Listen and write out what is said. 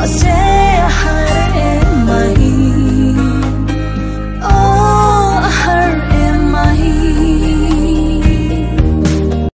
Masih